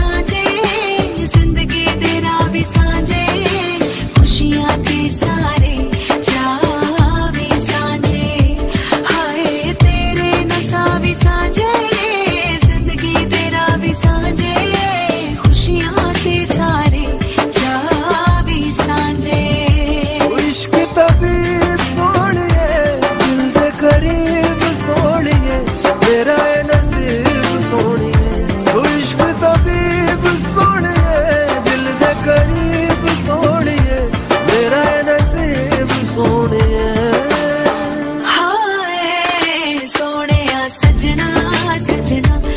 time. enough.